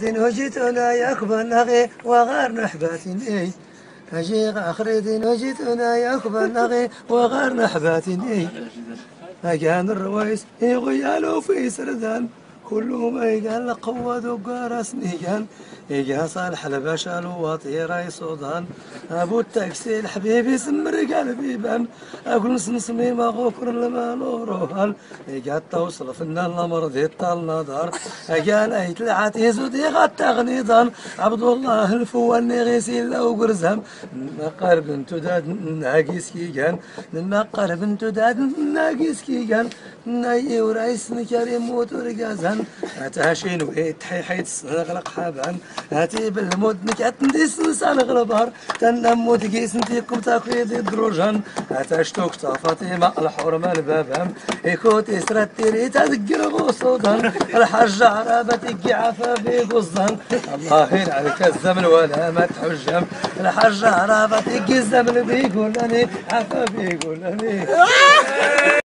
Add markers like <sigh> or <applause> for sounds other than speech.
دين وجيت أنا يكبر نغي وغار نحباتني أجي آخر دين وجيت أنا يكبر نغي وغار نحباتني أجان الرويس يغيالو في سردان. كلهم ايقان قوة وقارس نيقان ايقان صالح الباشا الواطي راي صودان أبو التاكسي حبيبي سمر قلبي بان أقول نسمي ما غفر لما نوروهان. ايقان توصل فنان الأمر دي الطال نظر. ايقان أيت العتيز ودي غتا غنيضان عبد الله الفوان غيسيل لو قرزهم نقر بنت داد ناقيس كيقان نقر بنت داد ناقيس كيقان ناي ورايس كريم موت ورقازان اتاشين ويت حي حيت غلق حابان. هاتي بالموت نكات نديس نسال غلبار. تنموت كيس نتيكم تاكيد الدروجان اتاشتوك تافاتي مع الحرمة البابام يكوت يسرت تيري تذكر غصودان الحج عرابتك عفا في قصدان الله عليك الزمن ولا ما تحجم. الحج عرابتك الزمن بيقولني عفا بيقولني <laughs>